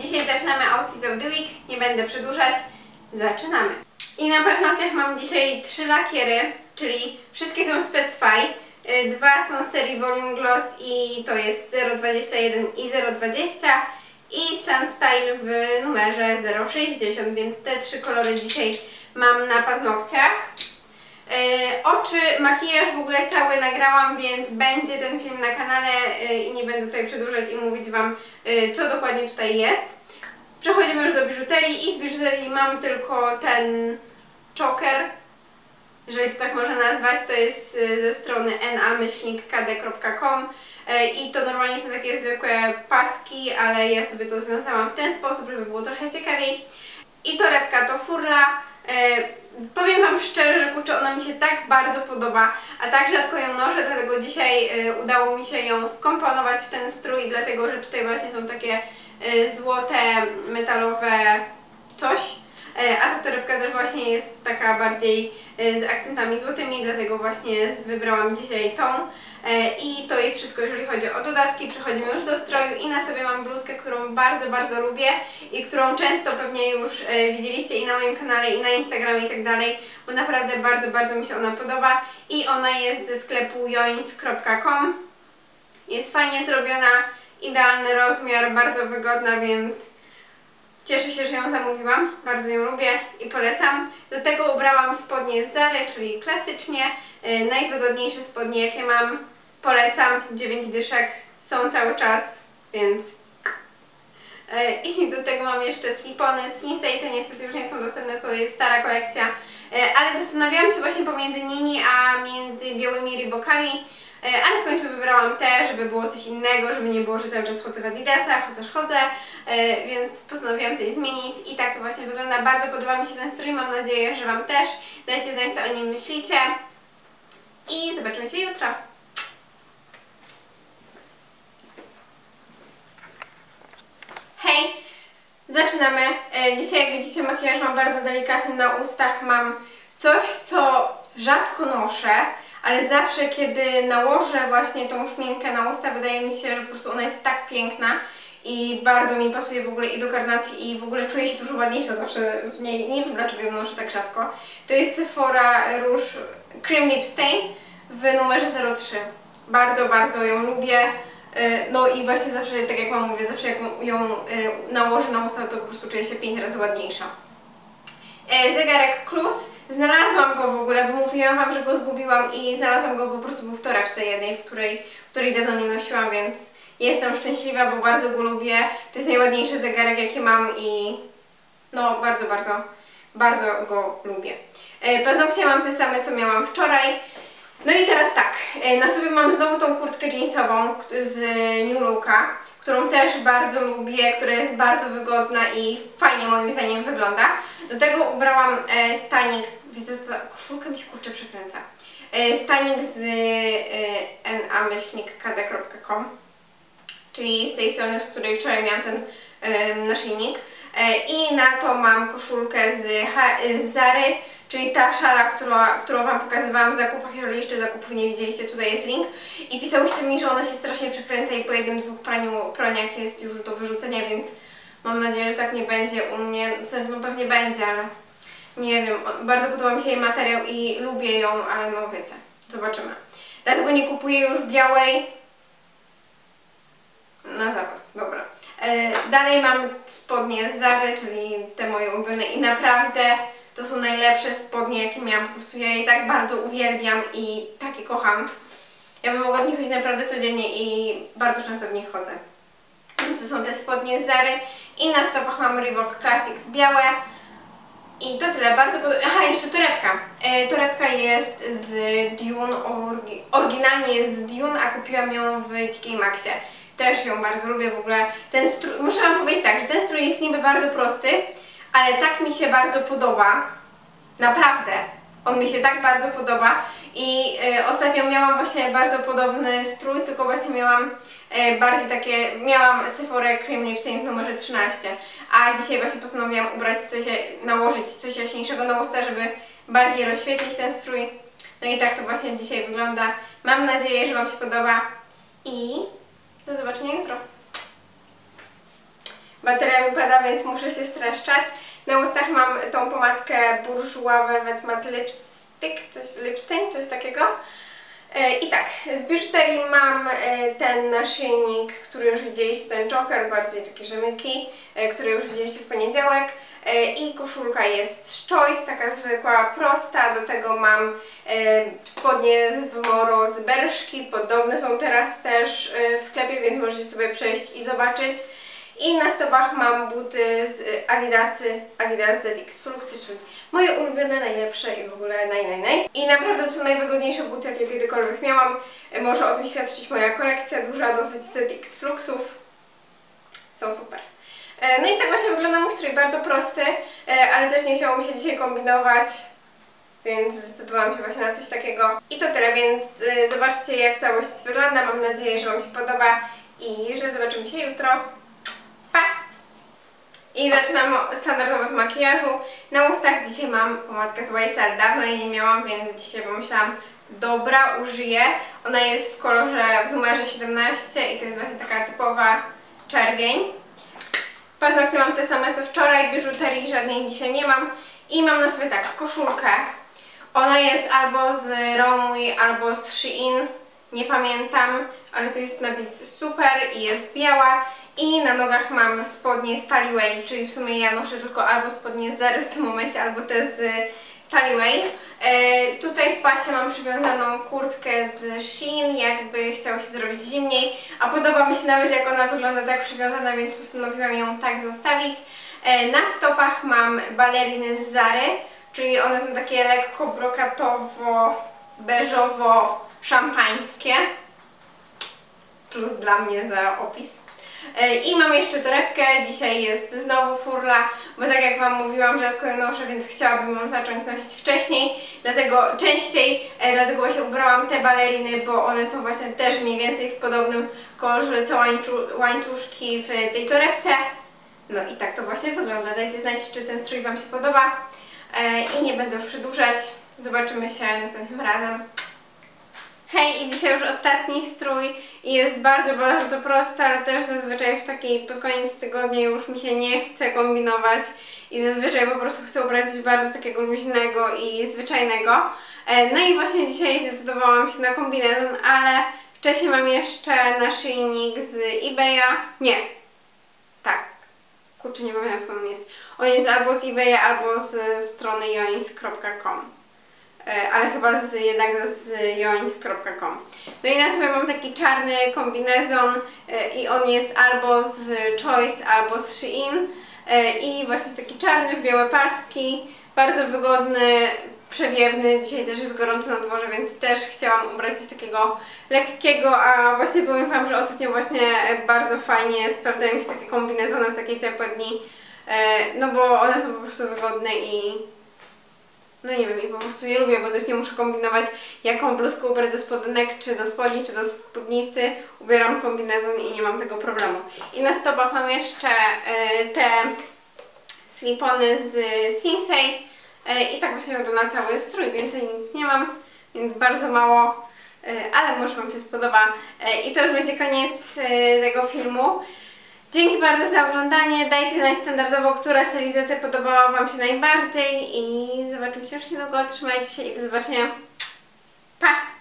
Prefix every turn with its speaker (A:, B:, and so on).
A: dzisiaj zaczynamy outfit of the week, nie będę przedłużać, zaczynamy. I na paznokciach mam dzisiaj trzy lakiery, czyli wszystkie są Specfy, dwa są z serii Volume Gloss i to jest 021 i 020 i Sunstyle w numerze 060, więc te trzy kolory dzisiaj mam na paznokciach. Yy, oczy, makijaż w ogóle cały nagrałam, więc będzie ten film na kanale yy, i nie będę tutaj przedłużać i mówić Wam, yy, co dokładnie tutaj jest. Przechodzimy już do biżuterii i z biżuterii mam tylko ten choker, jeżeli to tak można nazwać, to jest ze strony na-kd.com i to normalnie są takie zwykłe paski, ale ja sobie to związałam w ten sposób, żeby było trochę ciekawiej. I torebka to furla. Powiem Wam szczerze, że kurczę, ona mi się tak bardzo podoba, a tak rzadko ją noszę, dlatego dzisiaj y, udało mi się ją wkomponować w ten strój, dlatego że tutaj właśnie są takie y, złote, metalowe coś. Y, a ta torebka też właśnie jest taka bardziej y, z akcentami złotymi, dlatego właśnie wybrałam dzisiaj tą. Y, I to jest wszystko, jeżeli chodzi o dodatki. Przechodzimy już do stroju i na sobie mam bluzkę, którą bardzo, bardzo lubię i którą często pewnie już widzieliście i na moim kanale, i na Instagramie i tak dalej, bo naprawdę bardzo, bardzo mi się ona podoba. I ona jest ze sklepu joins.com. Jest fajnie zrobiona, idealny rozmiar, bardzo wygodna, więc Cieszę się, że ją zamówiłam, bardzo ją lubię i polecam. Do tego ubrałam spodnie z Zary, czyli klasycznie, yy, najwygodniejsze spodnie jakie mam. Polecam, 9 dyszek, są cały czas, więc... Yy, I do tego mam jeszcze slipony z Sinsei, te niestety już nie są dostępne, to jest stara kolekcja, yy, ale zastanawiałam się właśnie pomiędzy nimi, a między białymi ribokami, E, ale w końcu wybrałam te, żeby było coś innego, żeby nie było, że cały czas chodzę w Adidasach, chociaż chodzę, e, więc postanowiłam coś zmienić i tak to właśnie wygląda. Bardzo podoba mi się ten strój, mam nadzieję, że Wam też. Dajcie znać, co o nim myślicie i zobaczymy się jutro. Hej! Zaczynamy. E, dzisiaj, jak widzicie, makijaż mam bardzo delikatny na ustach. Mam coś, co rzadko noszę, ale zawsze kiedy nałożę właśnie tą szminkę na usta, wydaje mi się, że po prostu ona jest tak piękna i bardzo mi pasuje w ogóle i do karnacji i w ogóle czuję się dużo ładniejsza zawsze w niej, nie wiem dlaczego ją noszę tak rzadko. To jest Sephora Rouge Cream Lip Stain w numerze 03. Bardzo, bardzo ją lubię. No i właśnie zawsze, tak jak Wam mówię, zawsze jak ją nałożę na usta, to po prostu czuję się 5 razy ładniejsza. E, zegarek Klus Znalazłam go w ogóle, bo mówiłam Wam, że go zgubiłam i znalazłam go po prostu w torebce jednej, w której, której dawno nie nosiłam, więc jestem szczęśliwa, bo bardzo go lubię. To jest najładniejszy zegarek, jaki mam i no bardzo, bardzo, bardzo go lubię. E, paznokcie mam te same, co miałam wczoraj. No i teraz tak, e, na sobie mam znowu tą kurtkę jeansową z New Looka, którą też bardzo lubię, która jest bardzo wygodna i fajnie moim zdaniem wygląda. Do tego ubrałam e, stanik, widzę, koszulka mi się kurczę przekręca, e, stanik z na-kd.com czyli z tej strony, z której wczoraj miałam ten naszyjnik. I na to mam koszulkę z, z Zary, czyli ta szara, która, którą Wam pokazywałam w zakupach, jeżeli jeszcze zakupów nie widzieliście, tutaj jest link. I pisałyście mi, że ona się strasznie przekręca i po jednym, dwóch praniu, praniach jest już do wyrzucenia, więc mam nadzieję, że tak nie będzie u mnie. No pewnie będzie, ale nie wiem, bardzo podoba mi się jej materiał i lubię ją, ale no wiecie, zobaczymy. Dlatego nie kupuję już białej na zapas, dobra. E, dalej mam spodnie z Zary, czyli te moje ulubione i naprawdę to są najlepsze spodnie, jakie miałam. Po prostu ja je tak bardzo uwielbiam i takie kocham. Ja bym mogła w nich chodzić naprawdę codziennie i bardzo często w nich chodzę. Więc to są te spodnie z Zary i na stopach mam Reebok Classics białe. I to tyle, bardzo podoba... Aha, jeszcze torebka. E, torebka jest z Dune, orgi... oryginalnie jest z Dune, a kupiłam ją w TK Maxie. Też ją bardzo lubię w ogóle. Ten strój, muszę Wam powiedzieć tak, że ten strój jest niby bardzo prosty, ale tak mi się bardzo podoba. Naprawdę. On mi się tak bardzo podoba i y, ostatnio miałam właśnie bardzo podobny strój, tylko właśnie miałam y, bardziej takie, miałam Sephora Cream Lip Stain w numerze 13, a dzisiaj właśnie postanowiłam ubrać coś, nałożyć coś jaśniejszego na usta, żeby bardziej rozświetlić ten strój. No i tak to właśnie dzisiaj wygląda. Mam nadzieję, że Wam się podoba i do zobaczenia jutro. Bateria mi pada, więc muszę się streszczać. Na ustach mam tą pomadkę Bourjois Velvet Matte Lipstick, coś, lipstick, coś takiego. E, I tak, z biżuterii mam e, ten naszyjnik, który już widzieliście, ten joker, bardziej takie rzemyki, e, który już widzieliście w poniedziałek. I koszulka jest z Choice, taka zwykła, prosta. Do tego mam spodnie z Wymoro z Berszki, podobne są teraz też w sklepie, więc możecie sobie przejść i zobaczyć. I na stopach mam buty z Adidasy, Adidas ZX Fluxy, czyli moje ulubione, najlepsze i w ogóle naj, naj, naj. I naprawdę to są najwygodniejsze buty, jakie kiedykolwiek miałam. Może o tym świadczyć moja kolekcja, duża dosyć ZX Fluxów. Są super. E, no i tak właśnie wygląda mój strój, bardzo prosty, ale też nie chciało mi się dzisiaj kombinować, więc zdecydowałam się właśnie na coś takiego. I to tyle, więc zobaczcie jak całość wygląda, mam nadzieję, że Wam się podoba i że zobaczymy się jutro. I zaczynam standardowo od makijażu. Na ustach dzisiaj mam pomadkę z YSL. Dawno jej nie miałam, więc dzisiaj pomyślałam, dobra, użyję. Ona jest w kolorze, w numerze 17 i to jest właśnie taka typowa czerwień. Paznokcie mam te same co wczoraj, biżuterii żadnej dzisiaj nie mam. I mam na sobie tak, koszulkę. Ona jest albo z Romwe, albo z Shein nie pamiętam, ale to jest napis super i jest biała i na nogach mam spodnie z Taliway, czyli w sumie ja noszę tylko albo spodnie z Zary w tym momencie, albo te z Taliway. E, tutaj w pasie mam przywiązaną kurtkę z Shein, jakby chciało się zrobić zimniej, a podoba mi się nawet jak ona wygląda tak przywiązana, więc postanowiłam ją tak zostawić. E, na stopach mam baleriny z Zary, czyli one są takie lekko brokatowo, beżowo szampańskie. Plus dla mnie za opis. E, I mam jeszcze torebkę, dzisiaj jest znowu furla, bo tak jak Wam mówiłam, rzadko ją noszę, więc chciałabym ją zacząć nosić wcześniej, dlatego częściej, e, dlatego właśnie ubrałam te baleriny, bo one są właśnie też mniej więcej w podobnym kolorze co łańcuszki w tej torebce. No i tak to właśnie wygląda. Dajcie znać, czy ten strój Wam się podoba e, i nie będę już przedłużać. Zobaczymy się następnym razem. Hej, i dzisiaj już ostatni strój i jest bardzo, bardzo prosty, ale też zazwyczaj w takiej pod koniec tygodnia już mi się nie chce kombinować i zazwyczaj po prostu chcę ubrać coś bardzo takiego luźnego i zwyczajnego. E, no i właśnie dzisiaj zdecydowałam się na kombinezon, ale wcześniej mam jeszcze naszyjnik z eBaya. Nie. Tak. Kurczę, nie pamiętam skąd on jest. On jest albo z eBaya, albo z strony joins.com. E, ale chyba z, jednak z joins.com. No i na sobie mam taki czarny kombinezon e, i on jest albo z Choice, albo z Shein. E, i właśnie taki czarny w białe paski, bardzo wygodny, przewiewny, dzisiaj też jest gorąco na dworze, więc też chciałam ubrać coś takiego lekkiego, a właśnie powiem Wam, że ostatnio właśnie bardzo fajnie sprawdzają się takie kombinezony w takie ciepłe dni, no bo one są po prostu wygodne i no nie wiem, i po prostu je lubię, bo też nie muszę kombinować, jaką bluzkę ubrać do czy do spodni, czy do spódnicy. Ubieram kombinezon i nie mam tego problemu. I na stopach mam jeszcze y, te slipony z Sinsei y, i tak właśnie wygląda cały strój, więcej nic nie mam, więc bardzo mało, y, ale może Wam się spodoba. I to już będzie koniec tego filmu. Dzięki bardzo za oglądanie. Dajcie znać standardowo, która stylizacja podobała Wam się najbardziej i zobaczymy się już niedługo. Trzymajcie się i do zobaczenia. Pa!